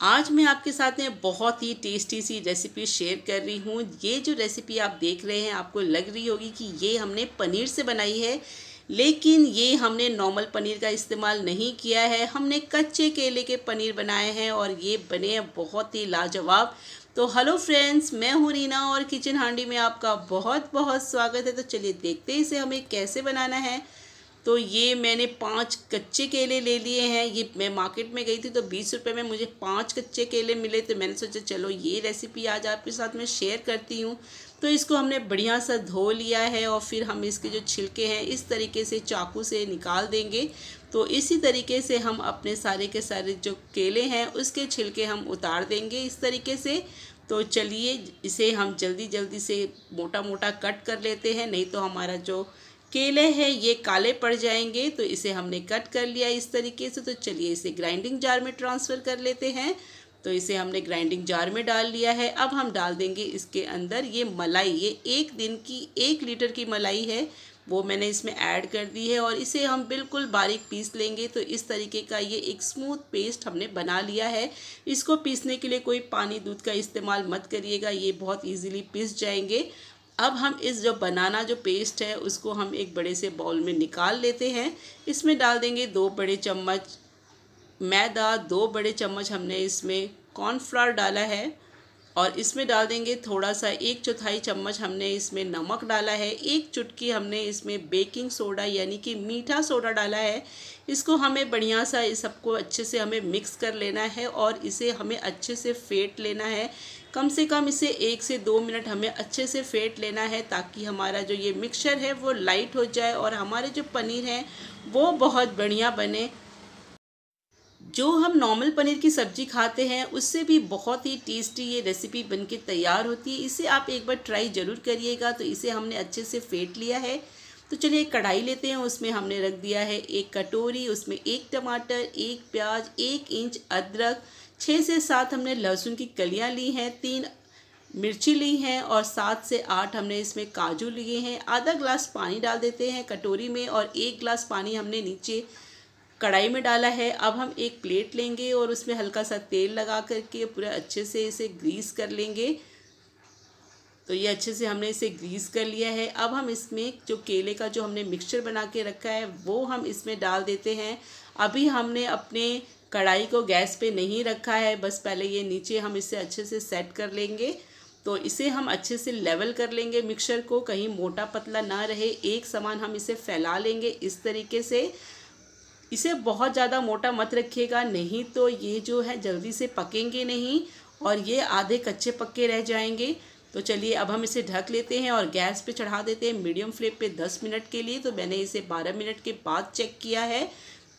आज मैं आपके साथ में बहुत ही टेस्टी सी रेसिपी शेयर कर रही हूँ। ये जो रेसिपी आप देख रहे हैं, आपको लग रही होगी कि ये हमने पनीर से बनाई है, लेकिन ये हमने नॉर्मल पनीर का इस्तेमाल नहीं किया है। हमने कच्चे केले के पनीर बनाए हैं और ये बने हैं बहुत ही लाजवाब। तो हेलो फ्रेंड्स मैं हूँ रीना और किचन हांडी में आपका बहुत बहुत स्वागत है। तो चलिए देखते हैं इसे हमें कैसे बनाना है। तो ये मैंने पाँच कच्चे केले ले लिए हैं। ये मैं मार्केट में गई थी तो बीस रुपये में मुझे पाँच कच्चे केले मिले तो मैंने सोचा, चलो, ये रेसिपी आज आपके साथ मैं शेयर करती हूँ। तो इसको हमने बढ़िया सा धो लिया है और फिर हम इसके जो छिलके हैं, इस तरीके से चाकू से निकाल देंगे। तो इसी तरीके से हम अपने सारे के सारे जो केले हैं, उसके छिलके हम उतार देंगे इस तरीके से। तो चलिए, इसे हम जल्दी जल्दी से मोटा मोटा कट कर लेते हैं, नहीं तो हमारा जो केले हैं, ये काले पड़ जाएँगे तो इसे हमने कट कर लिया इस तरीके से। तो चलिए इसे ग्राइंडिंग जार में ट्रांसफ़र कर लेते हैं। तो इसे हमने ग्राइंडिंग जार में डाल लिया है। अब हम डाल देंगे इसके अंदर ये मलाई। ये एक दिन की, एक लीटर की मलाई है। वो मैंने इसमें ऐड कर दी है और इसे हम बिल्कुल बारीक पीस लेंगे। तो इस तरीके का ये एक स्मूथ पेस्ट हमने बना लिया है। इसको पीसने के लिए कोई पानी दूध का इस्तेमाल मत करिएगा। ये बहुत इजीली पीस जाएँगे। अब हम इस जो बनाना जो पेस्ट है, उसको हम एक बड़े से बाउल में निकाल लेते हैं। इसमें डाल देंगे दो बड़े चम्मच मैदा, दो बड़े चम्मच हमने इसमें कॉर्नफ्लावर डाला है। और इसमें डाल देंगे थोड़ा सा एक चौथाई चम्मच हमने इसमें नमक डाला है। एक चुटकी हमने इसमें बेकिंग सोडा यानी कि मीठा सोडा डाला है। इसको हमें बढ़िया सा इस सबको अच्छे से हमें मिक्स कर लेना है और इसे हमें अच्छे से फेंट लेना है। कम से कम इसे एक से दो मिनट हमें अच्छे से फेंट लेना है ताकि हमारा जो ये मिक्सचर है वो लाइट हो जाए और हमारे जो पनीर हैं वो बहुत बढ़िया बने। जो हम नॉर्मल पनीर की सब्ज़ी खाते हैं, उससे भी बहुत ही टेस्टी ये रेसिपी बनके तैयार होती है। इसे आप एक बार ट्राई ज़रूर करिएगा तो इसे हमने अच्छे से फेंट लिया है। तो चलिए कढ़ाई लेते हैं, उसमें हमने रख दिया है एक कटोरी, उसमें एक टमाटर, एक प्याज, एक इंच अदरक छः से सात हमने लहसुन की कलियाँ ली हैं, तीन मिर्ची ली हैं और सात से आठ हमने इसमें काजू लिए हैं। आधा ग्लास पानी डाल देते हैं कटोरी में और एक ग्लास पानी हमने नीचे कढ़ाई में डाला है। अब हम एक प्लेट लेंगे और उसमें हल्का सा तेल लगा करके पूरा अच्छे से इसे ग्रीस कर लेंगे। तो ये अच्छे से हमने इसे ग्रीस कर लिया है। अब हम इसमें जो केले का जो हमने मिक्सचर बना के रखा है, वो हम इसमें डाल देते हैं। अभी हमने अपने कढ़ाई को गैस पे नहीं रखा है, बस पहले ये नीचे हम इसे अच्छे से सेट कर लेंगे। तो इसे हम अच्छे से लेवल कर लेंगे। मिक्सर को कहीं मोटा पतला ना रहे, एक समान हम इसे फैला लेंगे इस तरीके से। इसे बहुत ज़्यादा मोटा मत रखिएगा, नहीं तो ये जो है जल्दी से पकेंगे नहीं और ये आधे कच्चे पक्के रह जाएँगे। तो चलिए अब हम इसे ढक लेते हैं और गैस पे चढ़ा देते हैं मीडियम फ्लेम पे 10 मिनट के लिए। तो मैंने इसे 12 मिनट के बाद चेक किया है।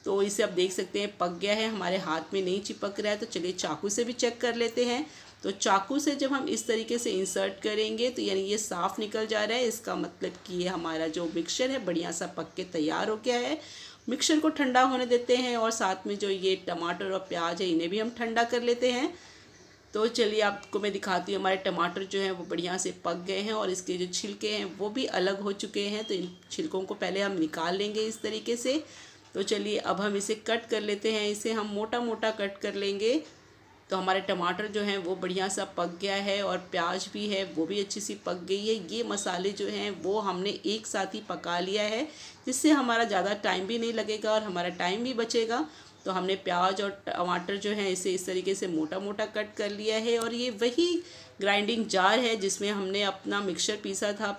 तो इसे आप देख सकते हैं, पक गया है, हमारे हाथ में नहीं चिपक रहा है तो चलिए चाकू से भी चेक कर लेते हैं। तो चाकू से जब हम इस तरीके से इंसर्ट करेंगे तो यानी ये साफ़ निकल जा रहा है, इसका मतलब कि ये हमारा जो मिक्सचर है, बढ़िया सा पक के तैयार हो गया है। मिक्सचर को ठंडा होने देते हैं, और साथ में जो ये टमाटर और प्याज है, इन्हें भी हम ठंडा कर लेते हैं। तो चलिए आपको मैं दिखाती हूँ, हमारे टमाटर जो हैं, वो बढ़िया से पक गए हैं, और इसके जो छिलके हैं, वो भी अलग हो चुके हैं। तो इन छिलकों को पहले हम निकाल लेंगे इस तरीके से। तो चलिए अब हम इसे कट कर लेते हैं। इसे हम मोटा मोटा कट कर लेंगे। तो हमारे टमाटर जो हैं, वो बढ़िया सा पक गया है और प्याज भी है, वो भी अच्छी सी पक गई है। ये मसाले जो हैं, वो हमने एक साथ ही पका लिया है, जिससे हमारा ज़्यादा टाइम भी नहीं लगेगा और हमारा टाइम भी बचेगा। तो हमने प्याज और टमाटर जो है, इसे इस तरीके से मोटा मोटा कट कर लिया है और ये वही ग्राइंडिंग जार है जिसमें हमने अपना मिक्सचर पीसा था,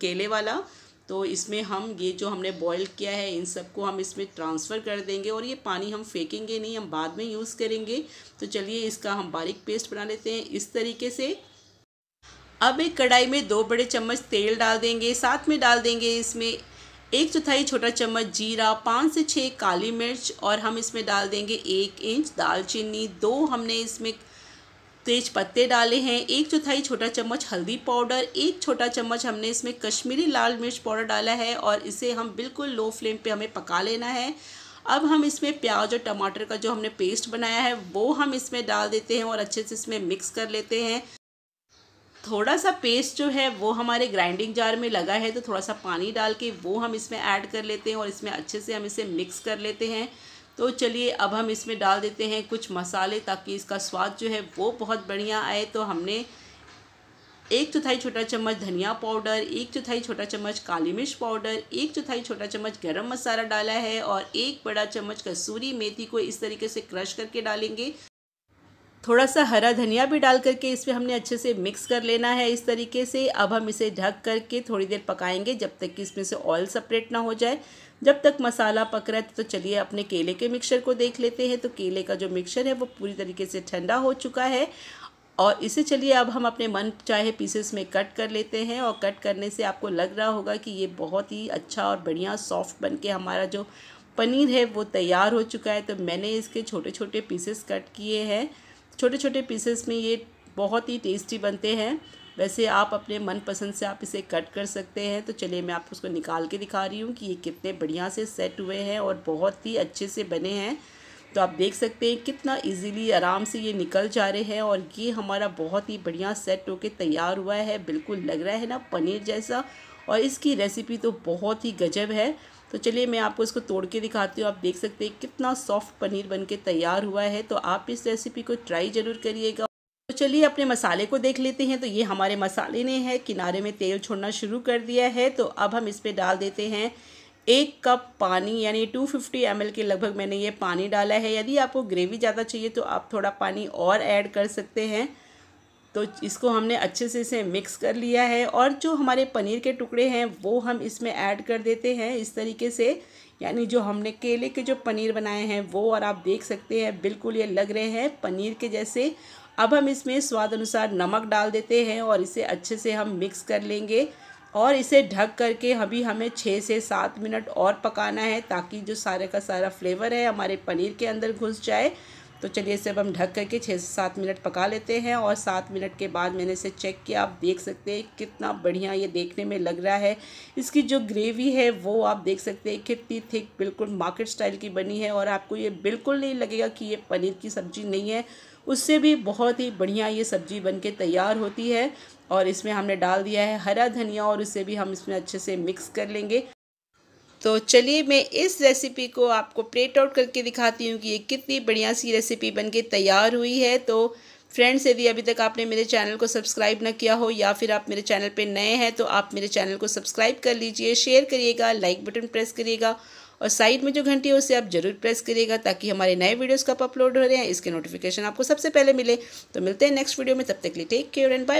केले वाला। तो इसमें हम, ये जो हमने बॉईल किया है, इन सबको हम इसमें ट्रांसफ़र कर देंगे और ये पानी हम फेंकेंगे नहीं, हम बाद में यूज़ करेंगे। तो चलिए इसका हम बारीक पेस्ट बना लेते हैं। इस तरीके से अब एक कढ़ाई में दो बड़े चम्मच तेल डाल देंगे, साथ में डाल देंगे इसमें एक चौथाई छोटा चम्मच जीरा, पाँच से छः काली मिर्च और हम इसमें डाल देंगे एक इंच दालचीनी। दो हमने इसमें तेज पत्ते डाले हैं। एक चौथाई छोटा चम्मच हल्दी पाउडर, एक छोटा चम्मच हमने इसमें कश्मीरी लाल मिर्च पाउडर डाला है और इसे हम बिल्कुल लो फ्लेम पे हमें पका लेना है। अब हम इसमें प्याज और टमाटर का जो हमने पेस्ट बनाया है, वो हम इसमें डाल देते हैं और अच्छे से इसमें मिक्स कर लेते हैं। थोड़ा सा पेस्ट जो है, वो हमारे ग्राइंडिंग जार में लगा है तो थोड़ा सा पानी डाल के वो हम इसमें ऐड कर लेते हैं और इसमें अच्छे से हम इसे मिक्स कर लेते हैं। तो चलिए, अब हम इसमें डाल देते हैं कुछ मसाले ताकि इसका स्वाद जो है वो बहुत बढ़िया आए। तो हमने एक चौथाई छोटा चम्मच धनिया पाउडर, एक चौथाई छोटा चम्मच काली मिर्च पाउडर, एक चौथाई छोटा चम्मच गरम मसाला डाला है और एक बड़ा चम्मच कसूरी मेथी को इस तरीके से क्रश करके डालेंगे। थोड़ा सा हरा धनिया भी डाल करके इसमें हमने अच्छे से मिक्स कर लेना है इस तरीके से। अब हम इसे ढक करके थोड़ी देर पकाएँगे जब तक कि इसमें से ऑयल सेपरेट ना हो जाए। जब तक मसाला पक रहा है तो चलिए अपने केले के मिक्सचर को देख लेते हैं। तो केले का जो मिक्सचर है वो पूरी तरीके से ठंडा हो चुका है। और इसे चलिए अब हम अपने मन चाहे पीसेस में कट कर लेते हैं और कट करने से आपको लग रहा होगा कि ये बहुत ही अच्छा और बढ़िया सॉफ्ट बन के हमारा जो पनीर है वो तैयार हो चुका है। तो मैंने इसके छोटे छोटे पीसेस कट किए हैं। छोटे छोटे पीसेस में ये बहुत ही टेस्टी बनते हैं। वैसे आप अपने मनपसंद से आप इसे कट कर सकते हैं। तो चलिए मैं आपको उसको निकाल के दिखा रही हूँ कि ये कितने बढ़िया से सेट हुए हैं और बहुत ही अच्छे से बने हैं। तो आप देख सकते हैं कितना इजीली आराम से ये निकल जा रहे हैं और ये हमारा बहुत ही बढ़िया सेट होके तैयार हुआ है। बिल्कुल लग रहा है ना पनीर जैसा। और इसकी रेसिपी तो बहुत ही गजब है। तो चलिए मैं आपको इसको तोड़ के दिखाती हूँ। आप देख सकते हैं कितना सॉफ्ट पनीर बन के तैयार हुआ है। तो आप इस रेसिपी को ट्राई ज़रूर करिएगा। तो चलिए अपने मसाले को देख लेते हैं। तो ये हमारे मसाले ने है, किनारे में तेल छोड़ना शुरू कर दिया है। तो अब हम इस पर डाल देते हैं एक कप पानी, यानी 250 फिफ्टी के लगभग मैंने ये पानी डाला है। यदि आपको ग्रेवी ज़्यादा चाहिए तो आप थोड़ा पानी और ऐड कर सकते हैं। तो इसको हमने अच्छे से इसे मिक्स कर लिया है और जो हमारे पनीर के टुकड़े हैं, वो हम इसमें ऐड कर देते हैं। इस तरीके से, यानी जो हमने केले के जो पनीर बनाए हैं, वो और आप देख सकते हैं, बिल्कुल ये लग रहे हैं पनीर के जैसे। अब हम इसमें स्वाद अनुसार नमक डाल देते हैं और इसे अच्छे से हम मिक्स कर लेंगे और इसे ढक करके अभी हमें छः से सात मिनट और पकाना है ताकि जो सारे का सारा फ्लेवर है हमारे पनीर के अंदर घुस जाए। तो चलिए इसे अब हम ढक करके छः से सात मिनट पका लेते हैं और सात मिनट के बाद मैंने इसे चेक किया। आप देख सकते हैं कितना बढ़िया ये देखने में लग रहा है। इसकी जो ग्रेवी है वो आप देख सकते हैं कितनी थिक, बिल्कुल मार्केट स्टाइल की बनी है और आपको ये बिल्कुल नहीं लगेगा कि ये पनीर की सब्ज़ी नहीं है। उससे भी बहुत ही बढ़िया ये सब्ज़ी बन के तैयार होती है और इसमें हमने डाल दिया है हरा धनिया और इसे भी हम इसमें अच्छे से मिक्स कर लेंगे। तो चलिए मैं इस रेसिपी को आपको प्लेट आउट करके दिखाती हूँ कि ये कितनी बढ़िया सी रेसिपी बन के तैयार हुई है। तो फ्रेंड्स यदि अभी तक आपने मेरे चैनल को सब्सक्राइब ना किया हो या फिर आप मेरे चैनल पे नए हैं तो आप मेरे चैनल को सब्सक्राइब कर लीजिए शेयर करिएगा लाइक बटन प्रेस करिएगा और साइड में जो घंटी है, उसे आप ज़रूर प्रेस करिएगा ताकि हमारे नए वीडियोस कब अपलोड हो रहे हैं। इसके नोटिफिकेशन आपको सबसे पहले मिले। तो मिलते हैं नेक्स्ट वीडियो में। तब तक लिए टेक केयर एंड बाय